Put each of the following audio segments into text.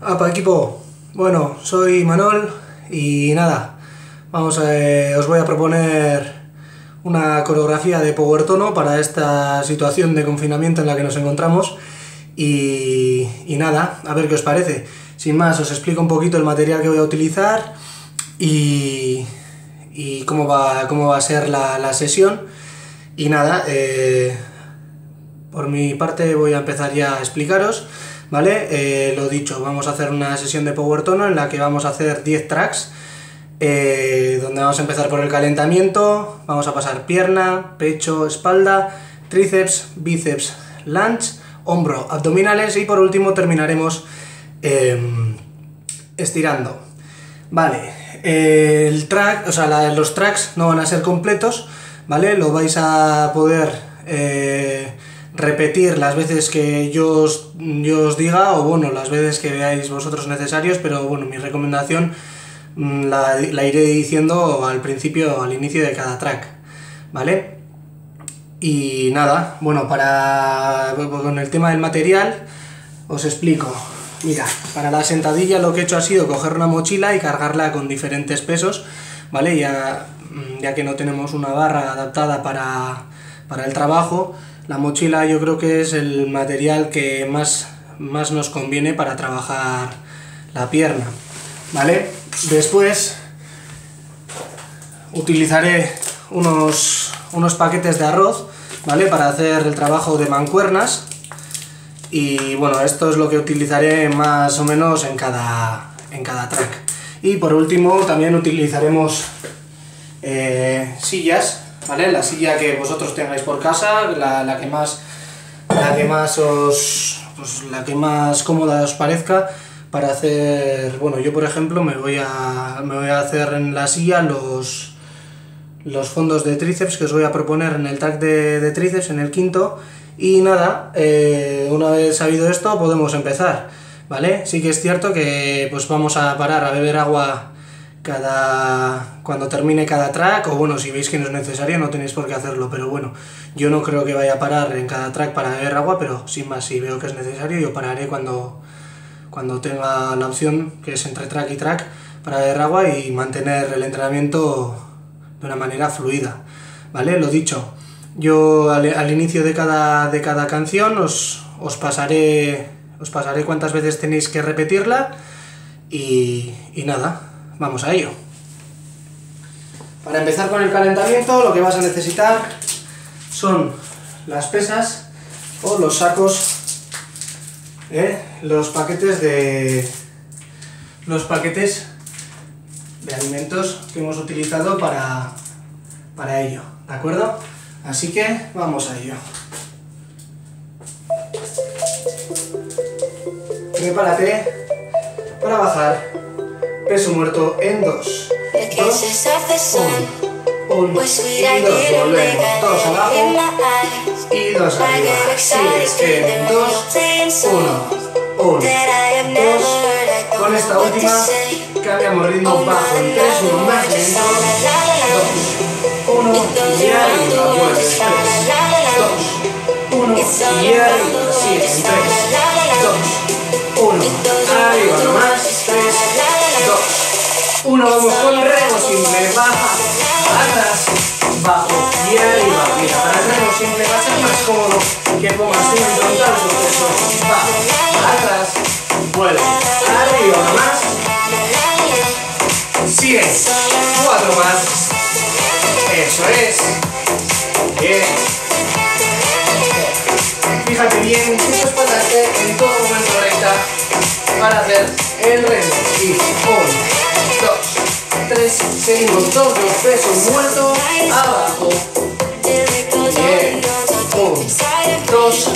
Apa equipo, bueno, soy Manol y nada, vamos a, eh, os voy a proponer una coreografía de Power Tono para esta situación de confinamiento en la que nos encontramos y, y nada, a ver qué os parece. Sin más, os explico un poquito el material que voy a utilizar y, y cómo, va, cómo va a ser la, la sesión. Y nada, eh, por mi parte voy a empezar ya a explicaros. ¿Vale? Eh, lo dicho, vamos a hacer una sesión de Power Tono en la que vamos a hacer 10 tracks, eh, donde vamos a empezar por el calentamiento, vamos a pasar pierna, pecho, espalda, tríceps, bíceps, lunge, hombro, abdominales y por último terminaremos em, estirando. Vale, el track, o sea, los tracks no van a ser completos, ¿vale? Lo vais a poder eh, repetir las veces que yo os, yo os, diga o bueno, las veces que veáis vosotros necesarios, pero bueno, mi recomendación mm, la, la, iré diciendo al principio, al inicio de cada track, ¿vale? Y nada, bueno, para con el tema del material os explico. Mira, para la sentadilla lo que he hecho ha sido coger una mochila y cargarla con diferentes pesos, ¿vale? Ya, mm, ya que no tenemos una barra adaptada para, para el trabajo, la mochila yo creo que es el material que más, más nos conviene para trabajar la pierna, ¿vale? Después utilizaré unos, unos paquetes de arroz, ¿vale? Para hacer el trabajo de mancuernas y bueno, esto es lo que utilizaré más o menos en cada, en cada track. Y por último también utilizaremos eh, sillas ¿vale? La silla que vosotros tengáis por casa, la, la que más la que más os pues, la que más cómoda os parezca para hacer, bueno, yo por ejemplo me voy a me voy a hacer en la silla los los fondos de tríceps que os voy a proponer en el de, de tríceps, en el quinto, y nada, eh, una vez sabido esto podemos empezar, ¿vale? Sí que es cierto que pues vamos a parar a beber agua cada cuando termine cada track o bueno si veis que no es necesario no tenéis por qué hacerlo pero bueno yo no creo que vaya a parar en cada track para beber agua pero sin más si veo que es necesario yo pararé cuando cuando tenga la opción que es entre track y track para beber agua y mantener el entrenamiento de una manera fluida vale lo dicho yo al, al inicio de cada de cada canción os, os pasaré os pasaré cuántas veces tenéis que repetirla y, y nada Vamos a ello. Para empezar con el calentamiento lo que vas a necesitar son las pesas o los sacos, ¿eh? los paquetes de los paquetes de alimentos que hemos utilizado para, para ello, ¿de acuerdo? Así que vamos a ello. Prepárate para bajar peso muerto en dos. Dos, uno, uno y dos, volvemos. Dos abajo y dos arriba. Sigues en dos, uno, uno, dos. Con esta última cambiamos ritmo bajo en tres, uno más lento. Dos, uno y arriba, vuelves. Tres, dos, uno y arriba, en tres, dos, uno, arriba, no más, tres, uno, vamos con remo simple, baja, atrás, bajo y arriba. Mira, para el remo simple va a ser más cómodo que pongas un frontal eso. Baja, atrás, vuelve, arriba, más. Sigue, cuatro más. Eso es. Bien. Fíjate bien que tu espalda esté en todo para hacer el reloj. Y 1, 2, 3, seguimos todos los pesos muertos abajo. 1, 2,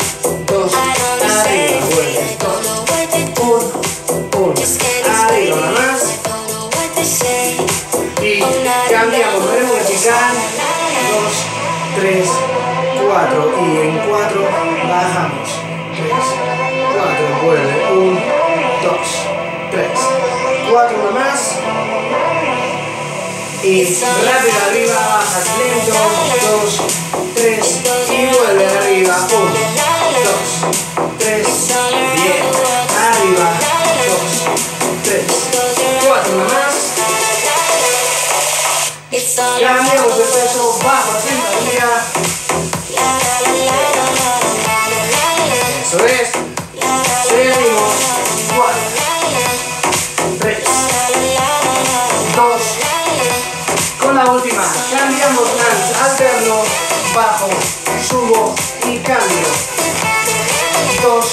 2, arriba, vuelves, 2, 1, 1, arriba nada más. Y cambiamos, veremos vertical, 2, 3, 4 y en 4 Y rápido arriba, bajas lento, dos, y cambio. 2,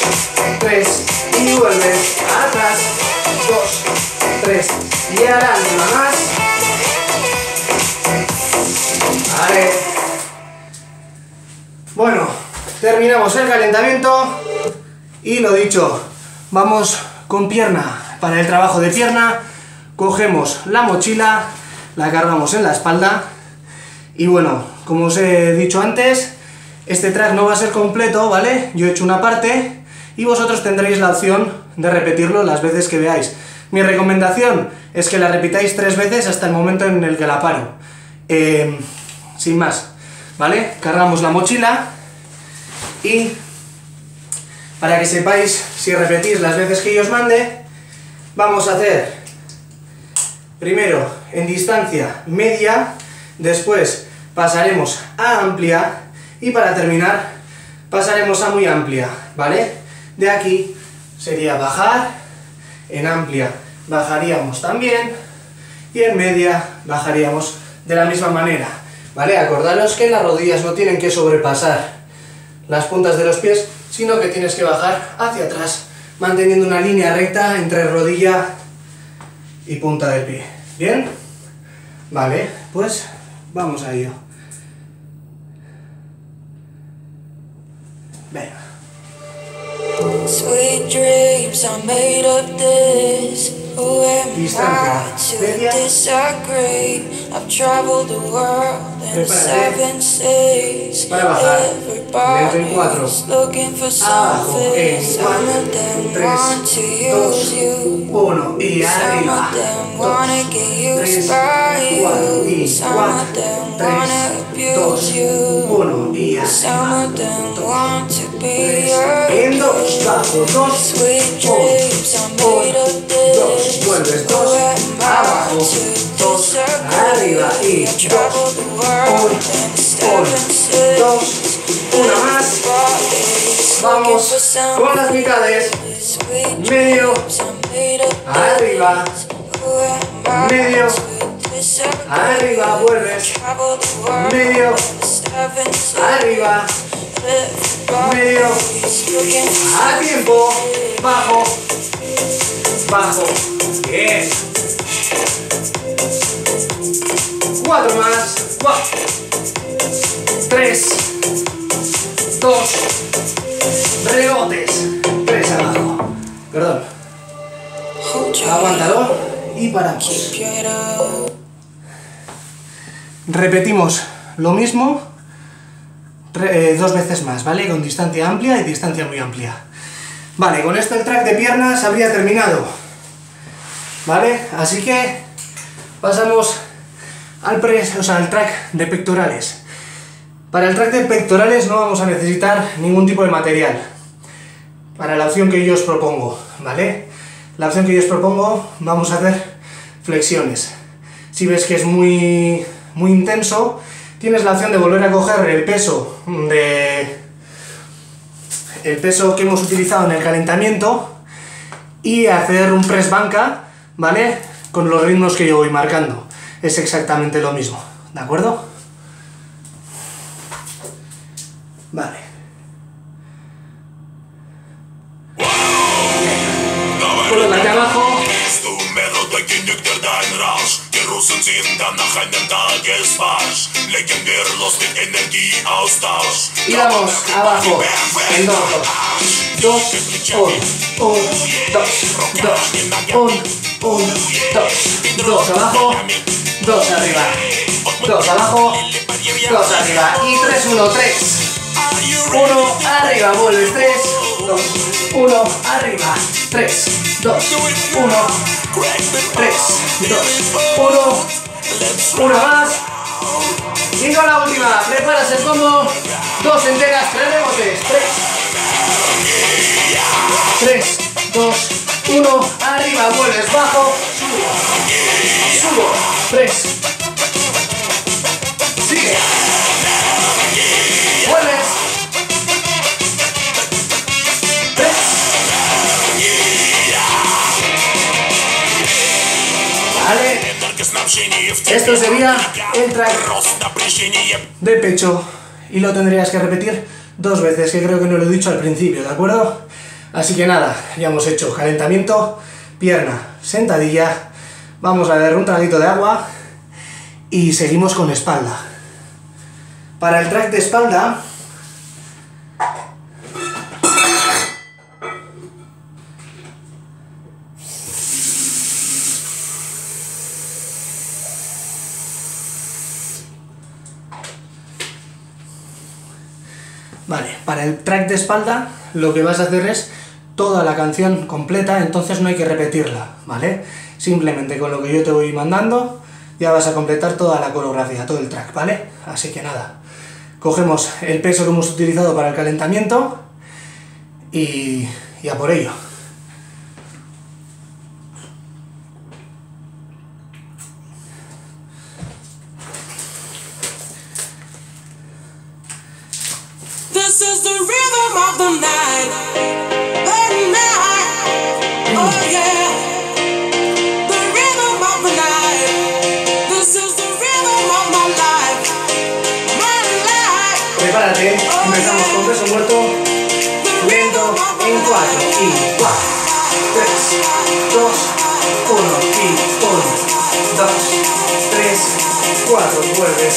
3 y vuelves atrás. 2, 3 y ahora más. Vale. Bueno, terminamos el calentamiento y lo dicho, vamos con pierna. Para el trabajo de pierna, cogemos la mochila, la cargamos en la espalda y bueno, como os he dicho antes, este track no va a ser completo, ¿vale? Yo he hecho una parte y vosotros tendréis la opción de repetirlo las veces que veáis. Mi recomendación es que la repitáis tres veces hasta el momento en el que la paro. Eh, sin más, ¿vale? Cargamos la mochila y para que sepáis si repetís las veces que yo os mande, vamos a hacer primero en distancia media, después pasaremos a amplia y para terminar pasaremos a muy amplia, ¿vale? De aquí sería bajar, en amplia bajaríamos también y en media bajaríamos de la misma manera. ¿Vale? Acordaros que las rodillas no tienen que sobrepasar las puntas de los pies, sino que tienes que bajar hacia atrás, manteniendo una línea recta entre rodilla y punta del pie. ¿Bien? Vale, pues vamos a ello. Venga. Sweet dreams are made of this. Who am I to disagree? I've traveled the world 3 para abajo, para bajar, meto en 4, abajo, en 4, 3, 2, 1 y arriba, 2, 3, 4 y y arriba, 2, 3, en 2, bajo, 2, 1, 1, 2, vuelves 2, abajo, 2, arriba y 2, Dos, una más. Vamos con las mitades. Medio, arriba, medio, arriba, vuelves. Medio, arriba, medio, a tiempo, bajo, bajo. Bien. Cuatro más, cuatro, tres, dos, rebotes, tres abajo, perdón, aguántalo y paramos. Repetimos lo mismo eh, dos veces más, ¿vale? Con distancia amplia y distancia muy amplia. Vale, con esto el track de piernas habría terminado. ¿Vale? Así que pasamos al, press, o sea, al track de pectorales. Para el track de pectorales no vamos a necesitar ningún tipo de material. Para la opción que yo os propongo, ¿vale? La opción que yo os propongo, vamos a hacer flexiones. Si ves que es muy, muy intenso, tienes la opción de volver a coger el peso de el peso que hemos utilizado en el calentamiento y hacer un press banca, ¿vale? Con los ritmos que yo voy marcando. Es exactamente lo mismo, ¿de acuerdo? Vale. Colócate abajo. Y vamos, abajo, en dos, dos, un, un, dos, dos, un, un, dos, dos abajo, dos arriba, dos abajo, dos arriba, y tres, uno, tres, uno, arriba, vuelves, tres, dos, uno, arriba, tres, dos, uno, 3, 2, 1, una más. Y con la última, preparas el combo, dos enteras, tres rebotes, 3, 3, 2, uno, arriba, vuelves bajo, subo, subo, tres. Sigue. Vuelves. Tres. Vale. Esto sería el track de pecho y lo tendrías que repetir dos veces, que creo que no lo he dicho al principio, ¿de acuerdo? Así que nada, ya hemos hecho calentamiento, pierna, sentadilla, vamos a ver un traguito de agua y seguimos con espalda. Para el track de espalda Vale, para el track de espalda lo que vas a hacer es toda la canción completa, entonces no hay que repetirla, ¿vale? Simplemente con lo que yo te voy mandando ya vas a completar toda la coreografía, todo el track, ¿vale? Así que nada, cogemos el peso que hemos utilizado para el calentamiento y, y a por ello. vuelves, 4,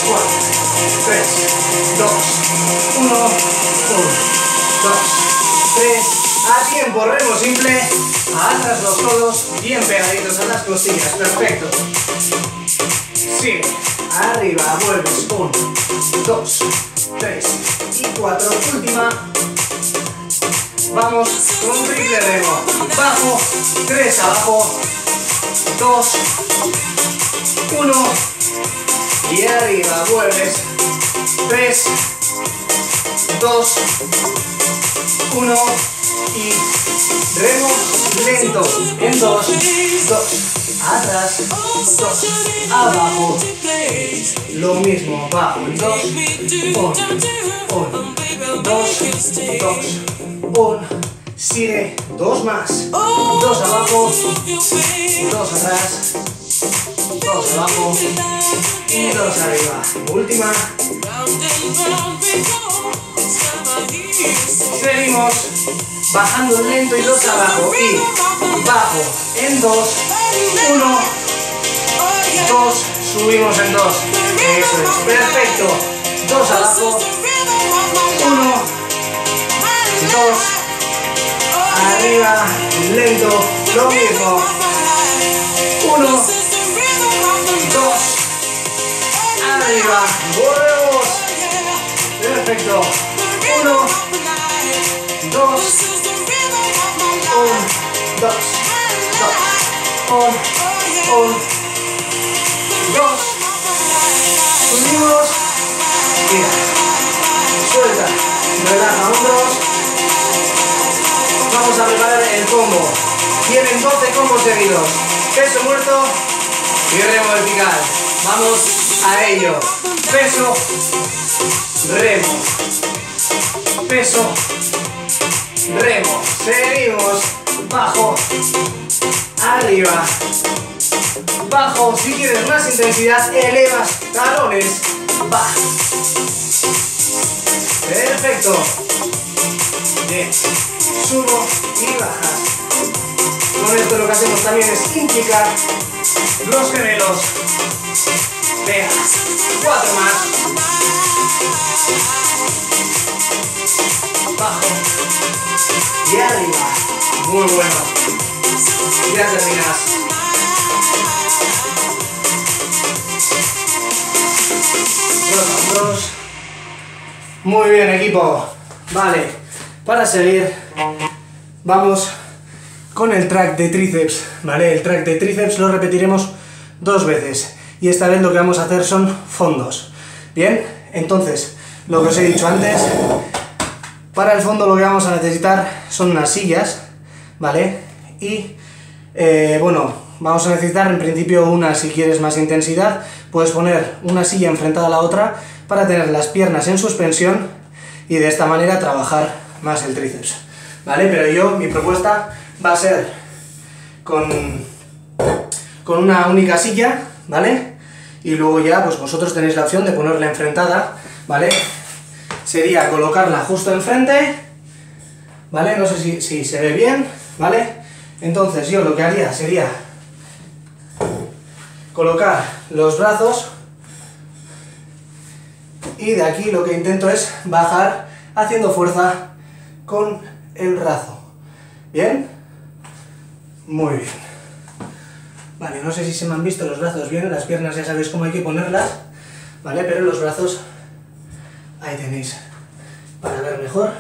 3, 2, 1, 1, 2, 3, a tiempo, remo simple, atrás los codos, bien pegaditos a las costillas, perfecto. Sigue, arriba, vuelves, 1, 2, 3 y 4, última. Vamos con triple remo, bajo, 3 abajo, 2, 1, y arriba, vuelves. 3, 2, 1 y remo lento. En 2, 2, atrás, 2, abajo. Lo mismo, abajo. 2, 1, 1, 2, 2, 1. Sigue, 2 más. 2 abajo, 2 atrás, 2 abajo y dos arriba. Última. Seguimos bajando lento y dos abajo. Y bajo en dos, uno, dos, subimos en dos. Eso es, perfecto. Dos abajo, uno, dos, arriba, lento, lo mismo. Uno, arriba, volvemos. Perfecto. Uno, dos, un, dos, dos, un, dos. Subimos. Mira. Suelta. Relaja hombros. Vamos a preparar el combo. Tienen 12 combos seguidos. Peso muerto y remo vertical. Vamos a ello. Peso, remo. Peso, remo. Seguimos. Bajo, arriba. Bajo. Si quieres más intensidad, elevas talones. Baja. Perfecto. Bien. Subo y bajas. Con esto lo que hacemos también es implicar los gemelos. Venga, cuatro más. Bajo. Y arriba. Muy bueno. Ya terminas. Los hombros. Muy bien, equipo. Vale. Para seguir, vamos con el track de tríceps. Vale, el track de tríceps lo repetiremos dos veces y esta vez lo que vamos a hacer son fondos. Bien, entonces, lo que os he dicho antes, para el fondo lo que vamos a necesitar son unas sillas, ¿vale? Y, eh, bueno, vamos a necesitar en principio una, si quieres más intensidad, puedes poner una silla enfrentada a la otra para tener las piernas en suspensión y de esta manera trabajar más el tríceps, ¿vale? Pero yo, mi propuesta va a ser con, con una única silla, ¿vale? Y luego ya pues vosotros tenéis la opción de ponerla enfrentada, ¿vale? Sería colocarla justo enfrente, ¿vale? No sé si, si se ve bien, ¿vale? Entonces yo lo que haría sería colocar los brazos y de aquí lo que intento es bajar haciendo fuerza con el brazo. ¿Bien? Muy bien. Vale, no sé si se me han visto los brazos bien, las piernas ya sabéis cómo hay que ponerlas, ¿vale? Pero los brazos, ahí tenéis, para ver mejor.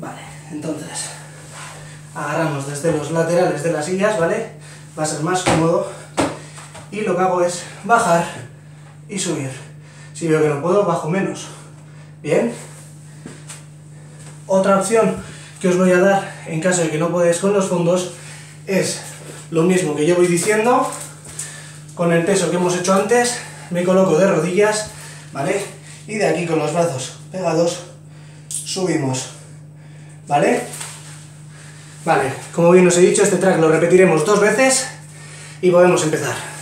Vale, entonces, agarramos desde los laterales de las sillas, ¿vale? Va a ser más cómodo. Y lo que hago es bajar y subir. Si veo que no puedo, bajo menos. Bien. Otra opción que os voy a dar en caso de que no podáis con los fondos es lo mismo que yo voy diciendo, con el peso que hemos hecho antes, me coloco de rodillas, ¿vale? Y de aquí con los brazos pegados, subimos, ¿vale? Vale, como bien os he dicho, este track lo repetiremos dos veces y podemos empezar.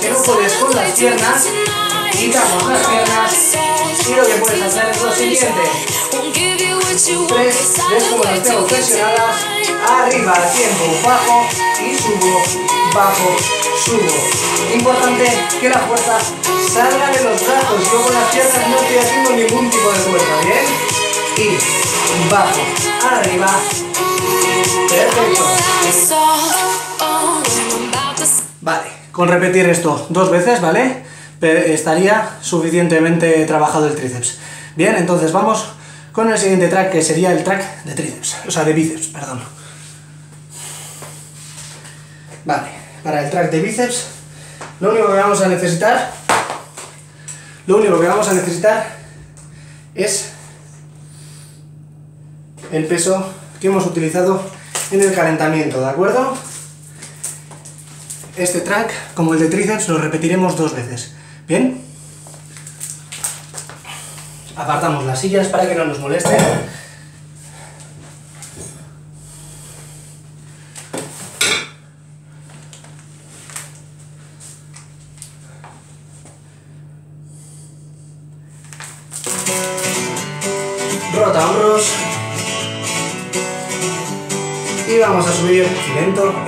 Que no con las piernas, quitamos las piernas y lo que puedes hacer es lo siguiente, tres, como las tengo flexionadas, arriba, tiempo, bajo y subo, bajo, subo. Importante que la fuerza salga de los brazos, yo con las piernas no estoy haciendo ningún tipo de fuerza, ¿bien? Y bajo, arriba, perfecto. Vale, con repetir esto dos veces, ¿vale? Estaría suficientemente trabajado el tríceps. Bien, entonces vamos con el siguiente track que sería el track de tríceps, o sea, de bíceps, perdón. Vale, para el track de bíceps, lo único que vamos a necesitar, lo único que vamos a necesitar es el peso que hemos utilizado en el calentamiento, ¿de acuerdo? Este track, como el de tríceps, lo repetiremos dos veces. ¿Bien? Apartamos las sillas para que no nos molesten.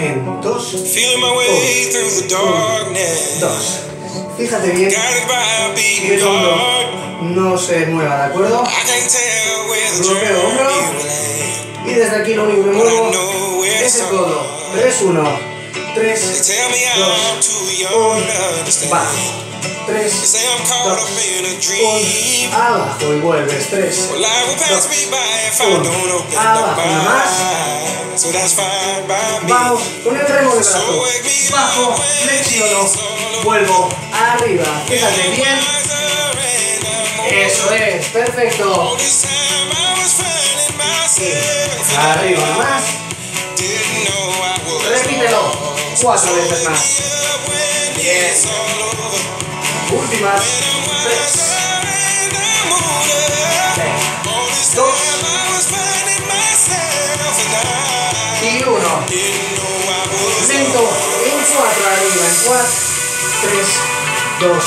En dos, Feeling my way through the darkness. dos. Fíjate bien que el hombro no se mueva, ¿de acuerdo? Bloqueo hombro. Y desde aquí lo único que muevo es el codo. all. 3, 1, They 3, tell me Dos. I'm too young to understand. bajo. They 3, say I'm caught up in a dream. 1, abajo y vuelves. 3, Well, life will pass me by if I Uno. don't open Abajo, más. Vamos con el remo de brazo. Bajo, flexiono, vuelvo, arriba. Fíjate bien. Eso es, perfecto. And Arriba más. Repítelo. Cuatro veces más. Bien. Últimas. Tres. Tres. Dos. Y uno. Lento. En cuatro arriba. En cuatro. Tres. Dos.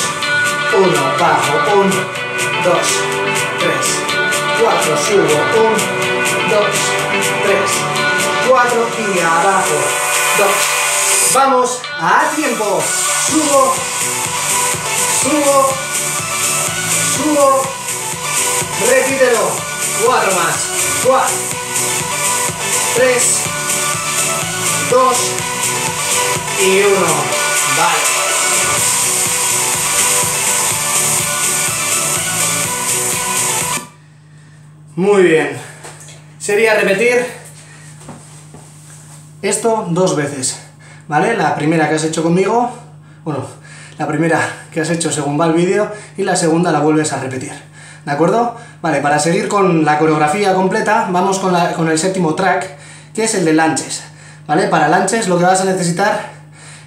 Uno. Bajo. Un. Dos. Tres. Cuatro. Subo. Un. Dos. Tres. Cuatro. Y abajo. Dos. Vamos a tiempo. Subo. Subo. Subo. Repítelo. Cuatro más. Cuatro. Tres. dos y uno. Vale. Muy bien. Sería repetir esto dos veces. ¿Vale? La primera que has hecho conmigo, bueno, la primera que has hecho según va el vídeo y la segunda la vuelves a repetir. ¿De acuerdo? Vale, para seguir con la coreografía completa, vamos con, con el séptimo track, que es el de lanches. ¿Vale? Para lanches lo que vas a necesitar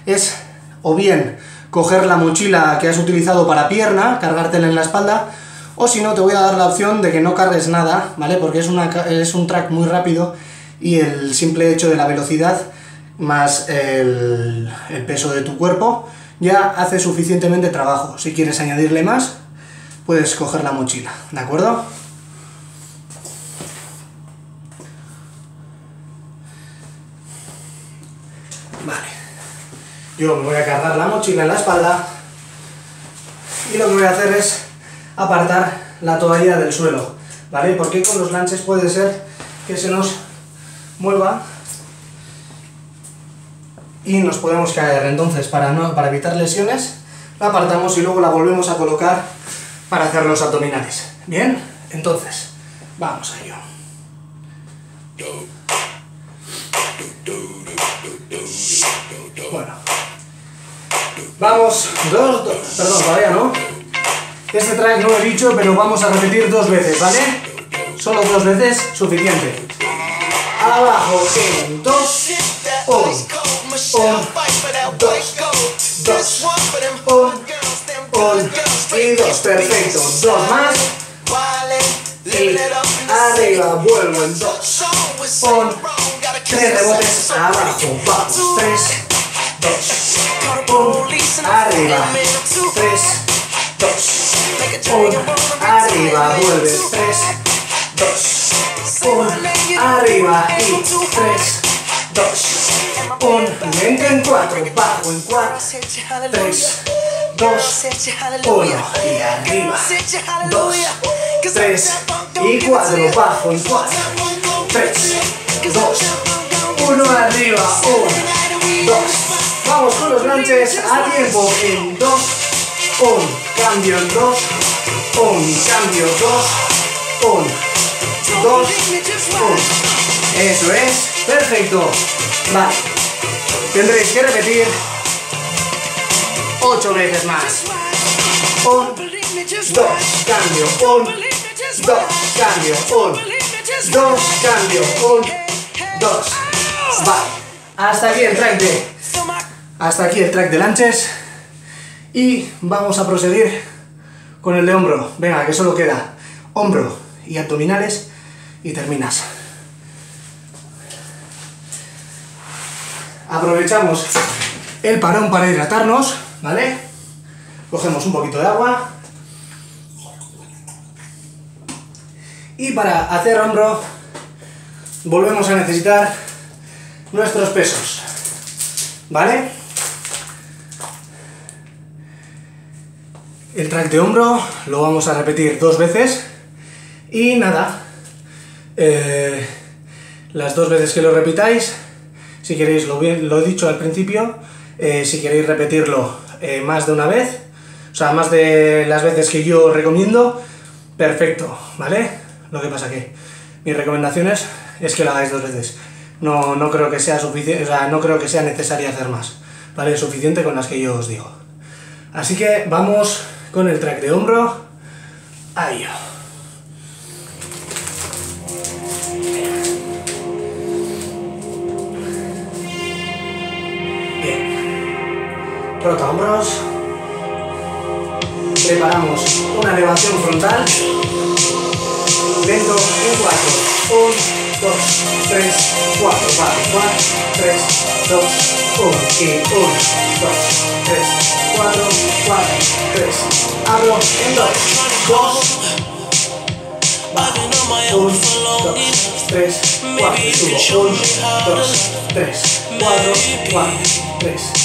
es o bien coger la mochila que has utilizado para pierna, cargártela en la espalda, o si no te voy a dar la opción de que no cargues nada, ¿vale? Porque es, una, es un track muy rápido y el simple hecho de la velocidad más el, el peso de tu cuerpo ya hace suficientemente trabajo. Si quieres añadirle más, puedes coger la mochila, ¿de acuerdo? Vale. Yo me voy a cargar la mochila en la espalda y lo que voy a hacer es apartar la toalla del suelo, ¿vale? Porque con los lanches puede ser que se nos mueva y nos podemos caer. Entonces, para, no, para evitar lesiones, la apartamos y luego la volvemos a colocar para hacer los abdominales. ¿Bien? Entonces, vamos a ello. Bueno. Vamos, dos, dos, perdón, todavía no. Este track no lo he dicho, pero vamos a repetir dos veces, ¿vale? Solo dos veces, suficiente. Abajo en dos, un, un, dos, dos, un, un y dos, perfecto. Dos más. Y arriba, vuelvo en dos. Tres rebotes abajo, vamos, tres, dos, un, arriba, tres, dos, un, arriba, vuelves, tres, dos, un, arriba y tres, dos, un, lento en cuatro, bajo en cuatro, tres, dos, uno, y arriba, dos, tres, y cuatro, bajo en cuatro, tres, dos, uno, arriba, uno, dos, vamos con los lanches a tiempo, en dos, un, cambio en dos, un, cambio dos, un, dos, un, eso es, perfecto, vale, tendréis que repetir ocho veces más, un, dos, cambio, un, dos, cambio, un, dos, cambio, un, dos, vale, hasta aquí el track de, hasta aquí el track de lanches, y vamos a proseguir con el de hombro. Venga, que solo queda hombro y abdominales y terminas. Aprovechamos el parón para hidratarnos, ¿vale? Cogemos un poquito de agua. Y para hacer hombro volvemos a necesitar nuestros pesos, ¿vale? El track de hombro lo vamos a repetir dos veces y nada, eh, las dos veces que lo repitáis, si queréis, lo, lo he dicho al principio, eh, si queréis repetirlo eh, más de una vez, o sea, más de las veces que yo recomiendo, perfecto, ¿vale? Lo que pasa que mi recomendación es, es que lo hagáis dos veces. No, no creo que sea o sea, no creo que sea necesario hacer más, ¿vale? Es suficiente con las que yo os digo. Así que vamos con el track de hombro. Ahí. Bien. Rota hombros. Preparamos una elevación frontal. Lento en 4. 1, 2, 3, 4. Vale, 4, 3, 2, 1. Y 1, 2, 3, 4, 4, 3. Abro en 2, 2. 1, 2, 3, 4. Subo. 1, 2, 3, 4, 4, 3, 2, 1. Vuelves. 2, 3, 4. 1, 1, 2, 3, 4. 1, 2, 3, 4.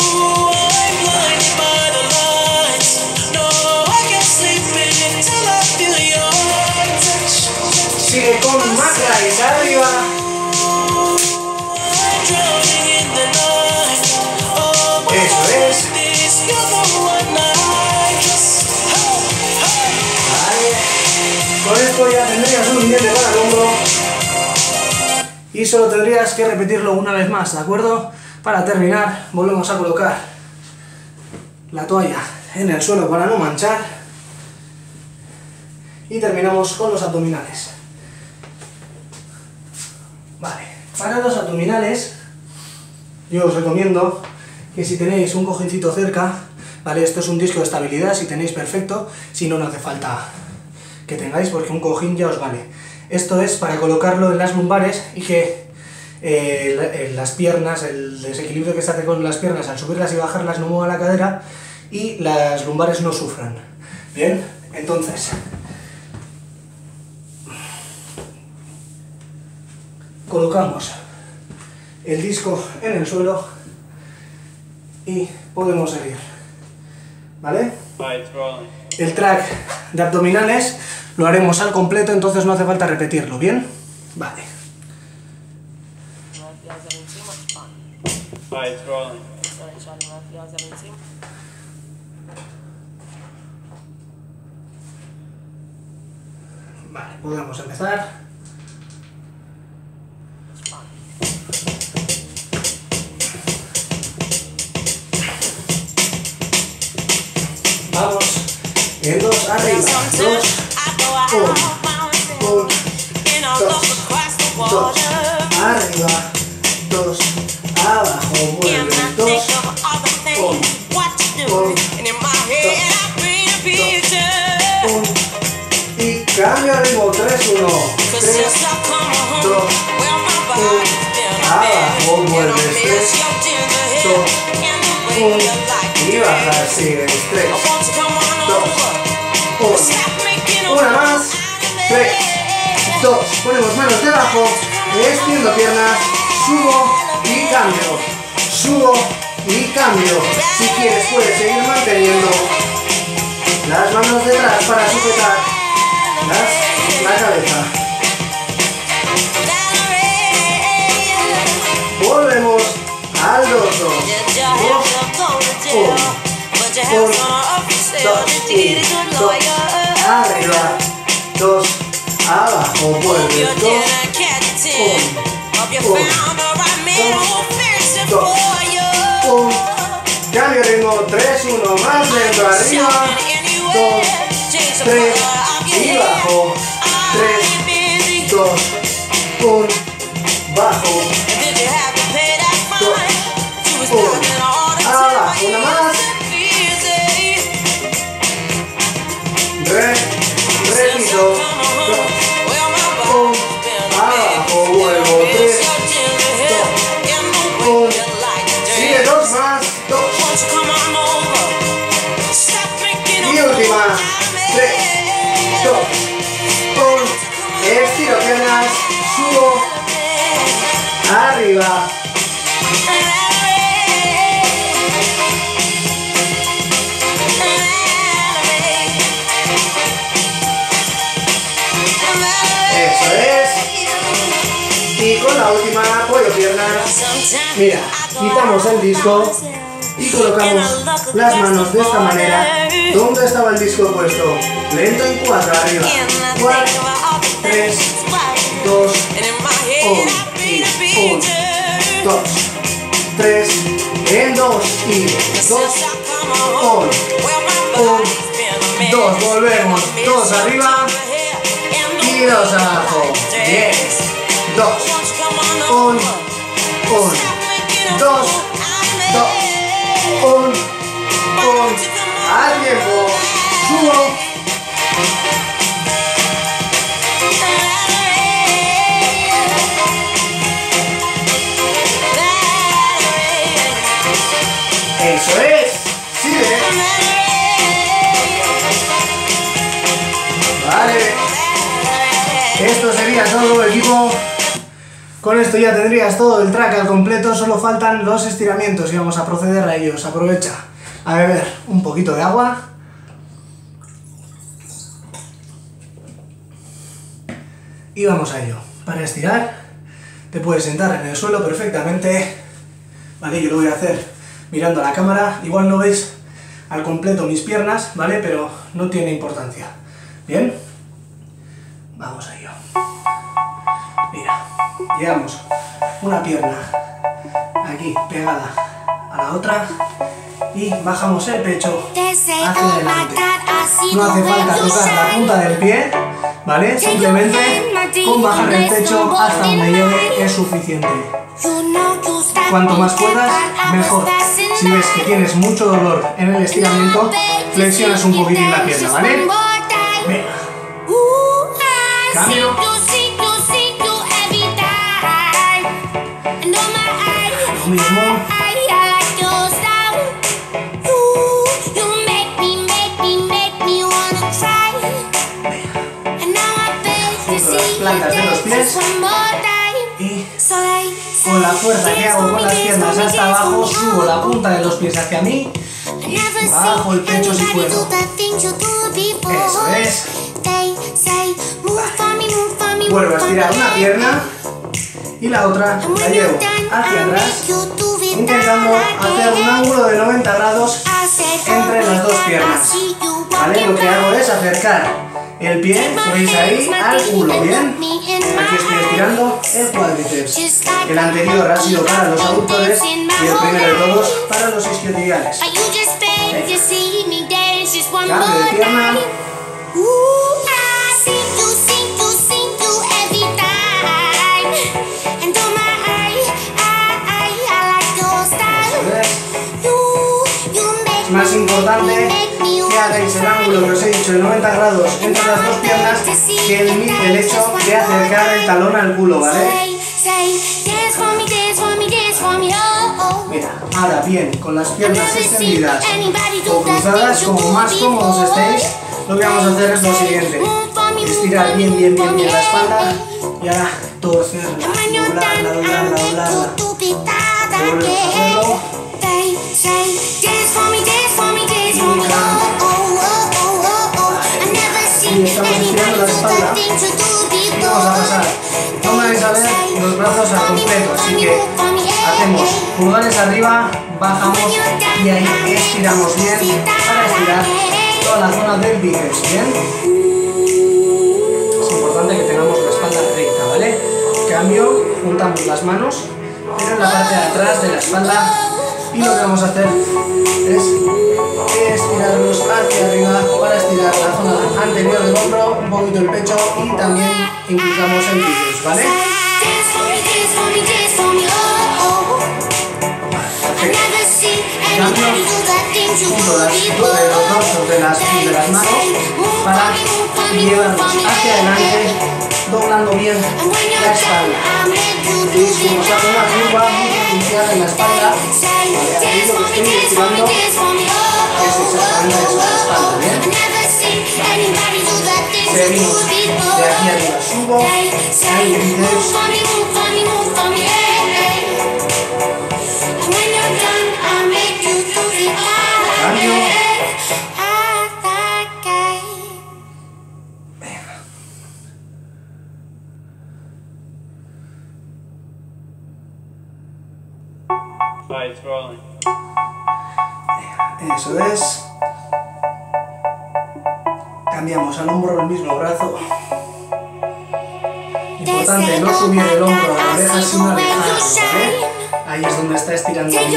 Y solo tendrías que repetirlo una vez más, ¿de acuerdo? Para terminar, volvemos a colocar la toalla en el suelo para no manchar. Y terminamos con los abdominales. Vale, para los abdominales, yo os recomiendo que si tenéis un cojincito cerca, vale, esto es un disco de estabilidad, si tenéis perfecto, si no, no hace falta que tengáis porque un cojín ya os vale. Esto es para colocarlo en las lumbares y que eh, la- las piernas, el desequilibrio que se hace con las piernas al subirlas y bajarlas no mueva la cadera y las lumbares no sufran. Bien, entonces, colocamos el disco en el suelo y podemos seguir. ¿Vale? El track de abdominales lo haremos al completo, entonces no hace falta repetirlo, ¿bien? Vale. Vale, podemos empezar. En dos arriba. Dos. Un. Dos. Dos. Arriba. Dos. Abajo. Vuelve. Dos. Un. Y cambio de ritmo. Tres, uno. Tres. dos, un, abajo, vuelves, tres, dos, un, y bajar, sigues, tres, dos, un, una más, tres, dos, ponemos manos debajo, extiendo piernas, subo y cambio, subo y cambio. Si quieres puedes seguir manteniendo las manos detrás para sujetar las, la cabeza. Volvemos al 2, 2, 2, arriba, 2, abajo, vuelve, 2, un, cambio de ritmo, 3, 1, más lento, arriba, 2, 3, y bajo, 3, 2, 1, bajo, back. Mira, quitamos el disco y colocamos las manos de esta manera, ¿dónde estaba el disco puesto? Lento en 4, arriba, 4, 3, 2, 1, y 1, 2, 3, en 2 y 2, 1, 1, 2, volvemos, 2 arriba y 2 abajo, 10, 2, 1, un, dos, dos, un, un, al subo. Eso es, sigue. ¿eh? Vale. Esto sería todo, equipo. Con esto ya tendrías todo el track al completo, solo faltan los estiramientos y vamos a proceder a ellos. Aprovecha a beber un poquito de agua. Y vamos a ello. Para estirar, te puedes sentar en el suelo perfectamente. Vale, yo lo voy a hacer mirando a la cámara. Igual no veis al completo mis piernas, ¿vale? Pero no tiene importancia. ¿Bien? Vamos a ello. Mira, llevamos una pierna aquí pegada a la otra y bajamos el pecho hacia adelante. No hace falta tocar la punta del pie, ¿vale? Simplemente con bajar el pecho hasta donde llegue es suficiente. Cuanto más puedas, mejor. Si ves que tienes mucho dolor en el estiramiento, flexionas un poquitín la pierna, ¿vale? Venga. Cambio. Mismo. plantas de los pies. y con la fuerza que hago con las piernas hasta abajo subo la punta de los pies hacia mí. Y bajo el pecho si puedo. Eso es. Vuelvo a estirar una pierna y la otra la llevo hacia atrás intentando hacer un ángulo de 90 grados entre las dos piernas. ¿Vale? Lo que hago es acercar el pie, veis ahí, al culo, ¿bien? Aquí estoy estirando el cuádriceps. El anterior ha sido para los aductores y el primero de todos para los isquiotibiales. Cambio de pierna. Importante que hagáis el ángulo que os he dicho de 90 grados entre las dos piernas que el, el hecho de acercar el talón al culo, ¿vale? Mira, ahora bien, con las piernas extendidas o cruzadas, como más cómodos estéis, lo que vamos a hacer es lo siguiente. Estirar bien, bien, bien, bien la espalda y ahora torcerla, doblarla, doblarla, doblarla. Volvemos vamos a pasar. No me vais a ver los brazos al completo, así que hacemos pulgares arriba, bajamos y ahí estiramos bien para estirar toda la zona del bíceps, ¿bien? Es importante que tengamos la espalda recta, ¿vale? Cambio, juntamos las manos, pero en la parte de atrás de la espalda y lo que vamos a hacer es estirarlos hacia arriba para estirar la zona anterior del hombro, un poquito el pecho y también impulsamos el bíceps, ¿vale? Junto las, de los dorsos de las, de las manos para llevarnos hacia adelante, doblando bien la espalda. ¿Veis cómo se hace una curva en la espalda? Vale, aquí lo que estoy estirando es exactamente eso, la espalda, ¿bien? Seguimos de aquí arriba, subo, ahí It's rolling. eso es. Cambiamos al hombro el mismo brazo. Importante no subir el hombro a la oreja, sino alejarlo, ¿vale? Ahí es donde está estirando bien.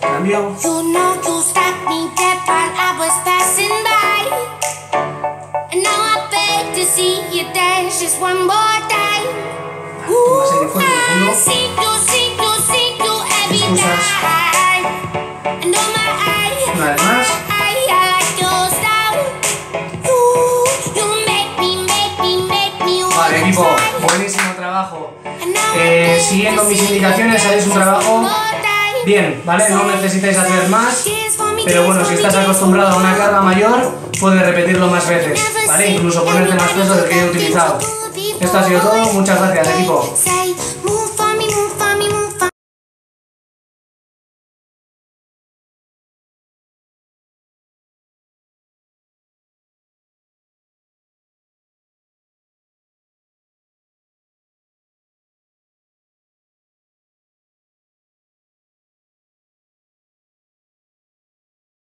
Cambio. You know you stopped me dead while I was passing by. And now I beg to see you dance just one more time. Profundo. you, see you, see you every Excusas. Una vez más. Vale, equipo. Buenísimo trabajo. Eh, siguiendo mis indicaciones, haréis un trabajo bien, ¿vale? No necesitáis hacer más, pero bueno, si estás acostumbrado a una carga mayor, puedes repetirlo más veces, ¿vale? Incluso ponerte más peso del que he utilizado. Esto ha sido todo, muchas gracias equipo.